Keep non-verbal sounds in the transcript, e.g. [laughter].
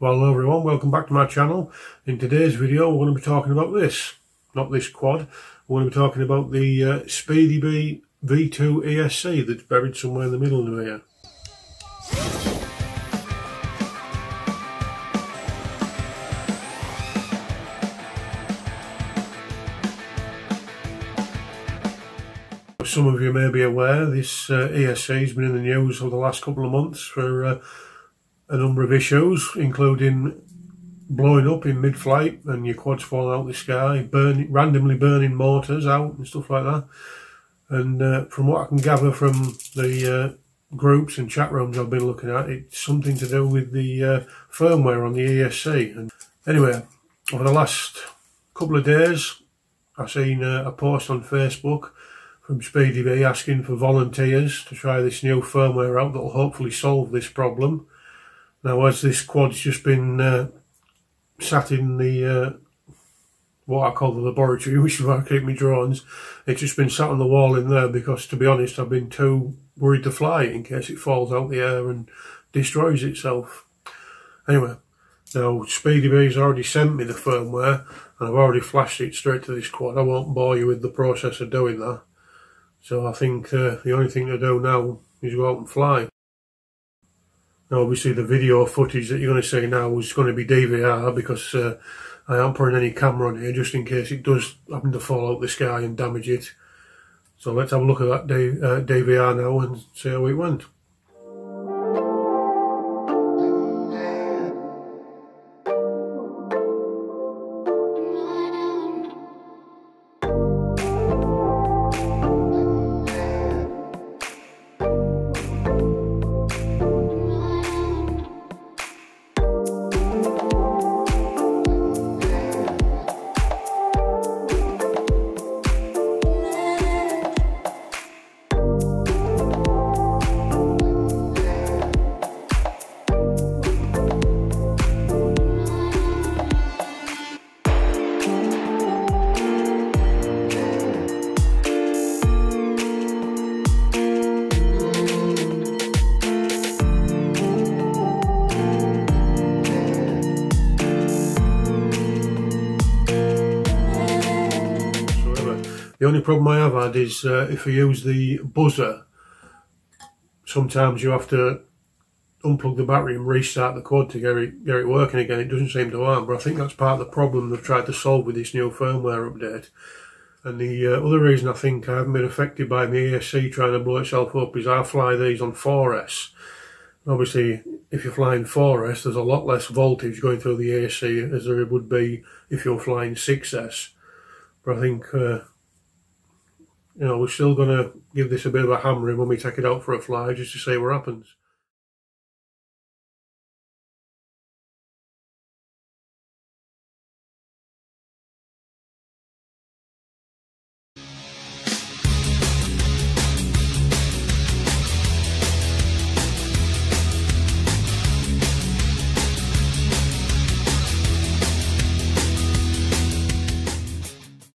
Well hello everyone, welcome back to my channel. In today's video we're going to be talking about this, not this quad. We're going to be talking about the uh, Speedy Bee V2 ESC that's buried somewhere in the middle of here. Some of you may be aware this uh, ESC has been in the news for the last couple of months for uh, a number of issues, including blowing up in mid-flight and your quads falling out the sky, burning, randomly burning motors out and stuff like that. And uh, from what I can gather from the uh, groups and chat rooms I've been looking at, it's something to do with the uh, firmware on the ESC. And anyway, over the last couple of days, I've seen uh, a post on Facebook from Speedy Bee asking for volunteers to try this new firmware out that will hopefully solve this problem. Now, as this quad's just been uh, sat in the uh, what I call the laboratory, [laughs] which is where I keep my drones, it's just been sat on the wall in there because, to be honest, I've been too worried to fly in case it falls out the air and destroys itself. Anyway, now Speedy Bee's already sent me the firmware and I've already flashed it straight to this quad. I won't bore you with the process of doing that. So I think uh, the only thing to do now is go out and fly. Now, obviously, the video footage that you're going to see now is going to be DVR because uh, I aren't putting any camera on here just in case it does happen to fall out the sky and damage it. So let's have a look at that D uh, DVR now and see how it went. The only problem I have had is uh, if I use the buzzer, sometimes you have to unplug the battery and restart the quad to get it, get it working again. It doesn't seem to work, but I think that's part of the problem they've tried to solve with this new firmware update. And the uh, other reason I think I haven't been affected by my ESC trying to blow itself up is I fly these on 4S. Obviously, if you're flying 4S, there's a lot less voltage going through the ESC as there would be if you're flying 6S. But I think uh, you know, we're still going to give this a bit of a hammering when we take it out for a fly just to see what happens.